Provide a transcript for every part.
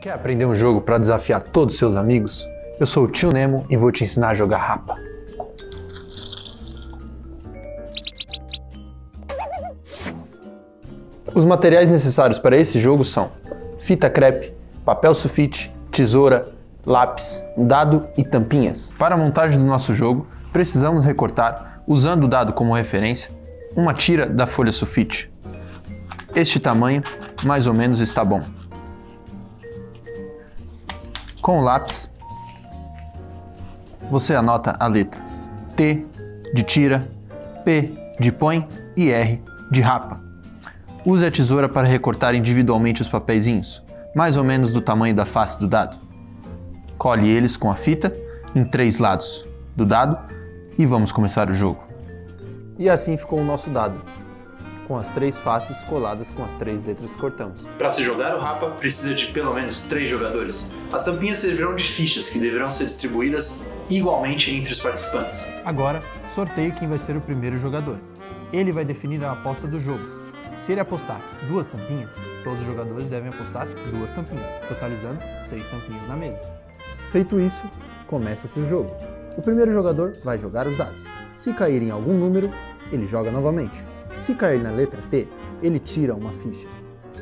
Quer aprender um jogo para desafiar todos os seus amigos? Eu sou o Tio Nemo e vou te ensinar a jogar rapa. Os materiais necessários para esse jogo são fita crepe, papel sulfite, tesoura, lápis, dado e tampinhas. Para a montagem do nosso jogo, precisamos recortar, usando o dado como referência, uma tira da folha sulfite. Este tamanho, mais ou menos, está bom. Com o lápis, você anota a letra T de tira, P de põe e R de rapa. Use a tesoura para recortar individualmente os papeizinhos, mais ou menos do tamanho da face do dado. Colhe eles com a fita em três lados do dado e vamos começar o jogo. E assim ficou o nosso dado, com as três faces coladas com as três letras que cortamos. Para se jogar o Rapa, precisa de pelo menos três jogadores. As tampinhas servirão de fichas que deverão ser distribuídas igualmente entre os participantes. Agora, sorteio quem vai ser o primeiro jogador. Ele vai definir a aposta do jogo se ele apostar duas tampinhas, todos os jogadores devem apostar duas tampinhas, totalizando seis tampinhas na mesa. Feito isso, começa-se o jogo. O primeiro jogador vai jogar os dados. Se cair em algum número, ele joga novamente. Se cair na letra T, ele tira uma ficha.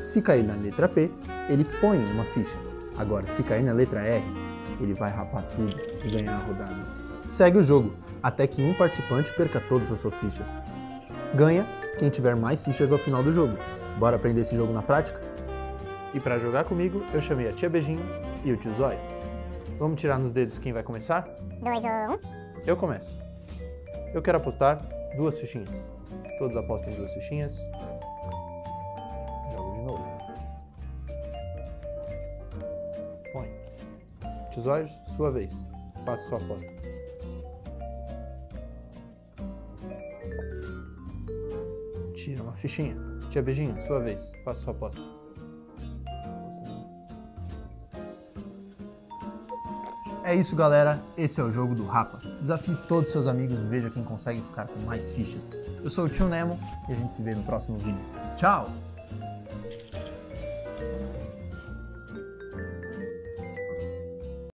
Se cair na letra P, ele põe uma ficha. Agora, se cair na letra R, ele vai rapar tudo e ganhar a rodada. Segue o jogo, até que um participante perca todas as suas fichas. Ganha quem tiver mais fichas ao final do jogo. Bora aprender esse jogo na prática? E para jogar comigo, eu chamei a tia Beijinho e o tio Zóio. Vamos tirar nos dedos quem vai começar? Dois ou um? Eu começo. Eu quero apostar duas fichinhas. Todos apostem duas fichinhas. Jogo de novo. Põe. Zóios, sua vez. Faça sua aposta. Tira uma fichinha. Tia Beijinho, sua vez. Faça sua aposta. É isso, galera. Esse é o jogo do Rapa. Desafie todos os seus amigos e veja quem consegue ficar com mais fichas. Eu sou o Tio Nemo e a gente se vê no próximo vídeo. Tchau!